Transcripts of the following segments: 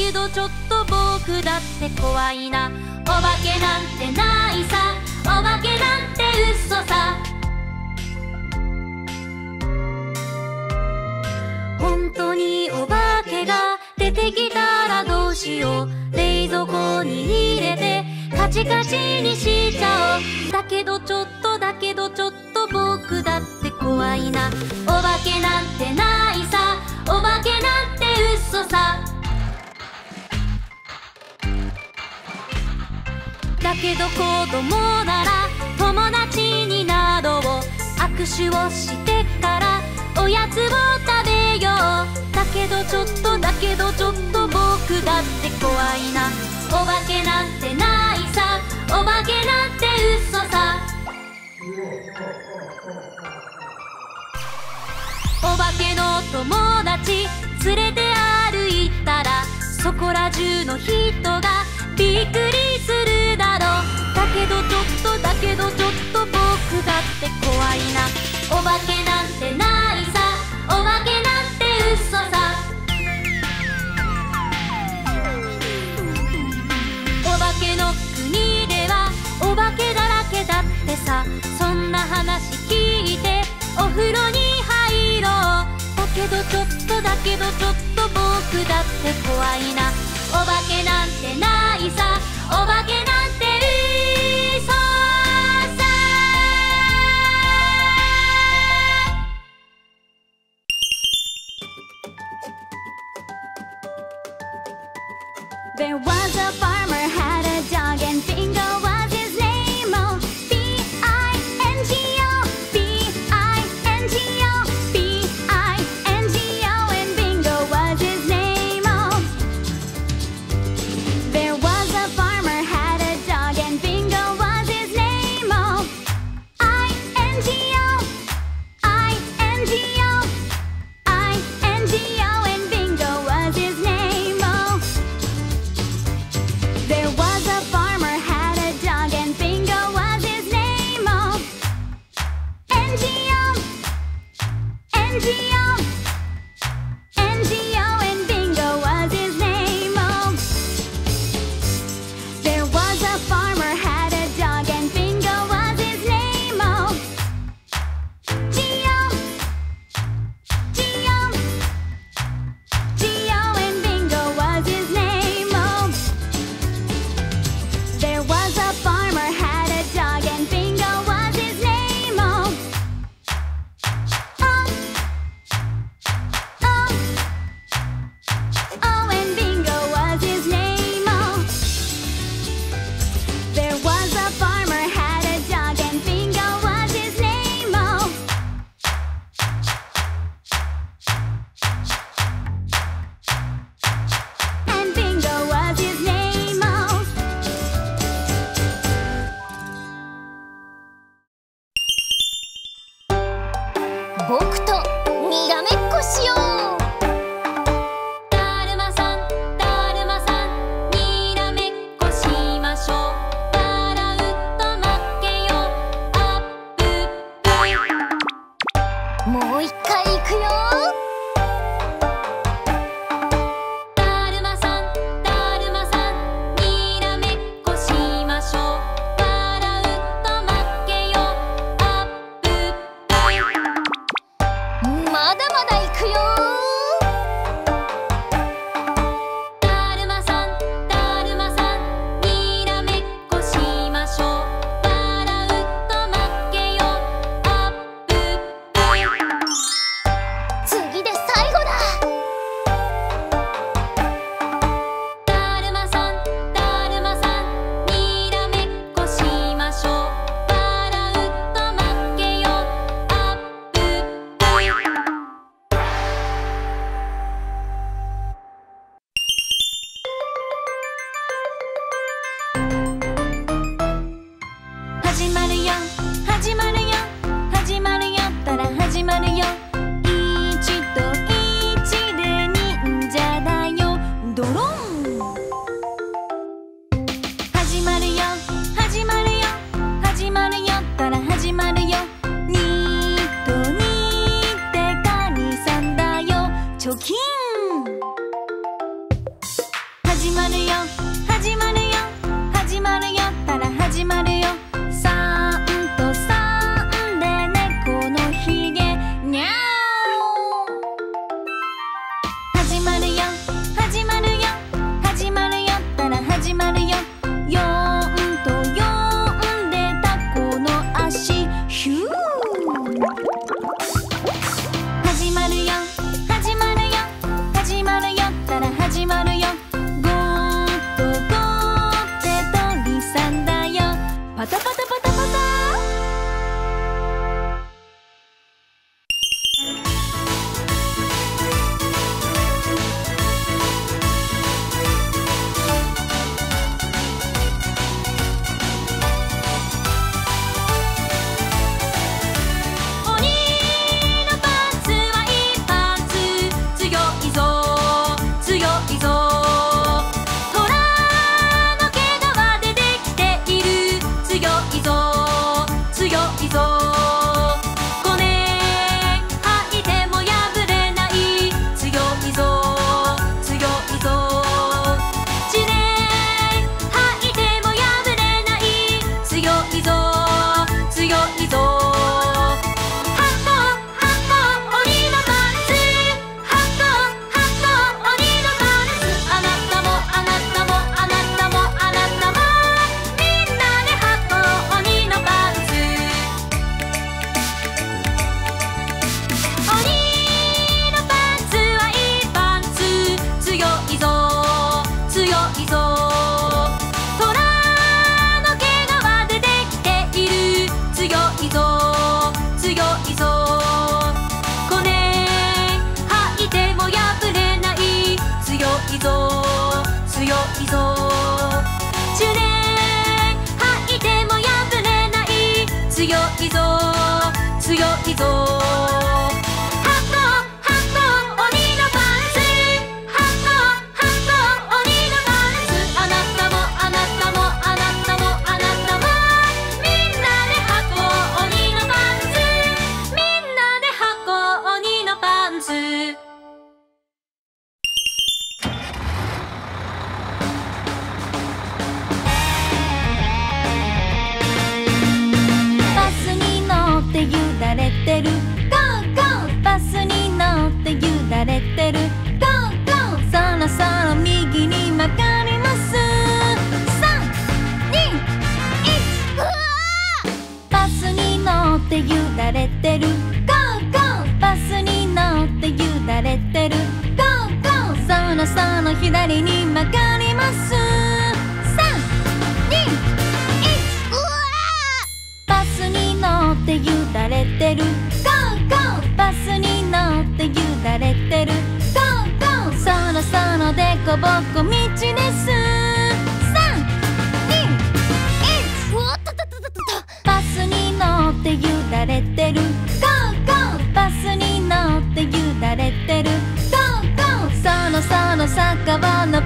けどちょっと僕だって怖いな。お化けなんてないさ。お化けなんて嘘さ。本当にお化けが出てきたらどうしよう。冷蔵庫に入れてカチカチにしちゃおう。だけどちょっとだけどちょっと僕だって怖いな。お化けなんてないさ。お化けなんて嘘さ。だけど子供なら友達になろう。握手をしてからおやつを食べよう。だけどちょっとだけどちょっと僕だって怖いな。お化けなんてないさ。お化けなんて嘘さ。お化けの友達連れて歩いたらそこら中の人がびっくりする。けどちょっとだけどちょっと僕だって怖いな。お化けなんてないさ。お化けなんて嘘さ。お化けの国ではお化けだらけだってさ。そんな話聞いてお風呂に入ろう。だけどちょっとだけどちょっと僕だって怖いな。お化けなんてない。れてる。ゴーゴーバスに乗ってゆだれてる。ゴーゴーそろそろ左に曲がります。321バスに乗ってゆだれてる。ゴーゴーバスに乗ってゆだれてる。ゴーゴーそろそろでこぼこみれてる。Go バスに乗ってゆだれてる。Go go そのその酒場の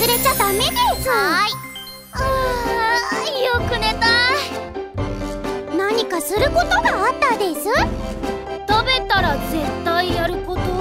忘れちゃダメです。はい。あよく寝た。い何かすることがあったです。食べたら絶対やること。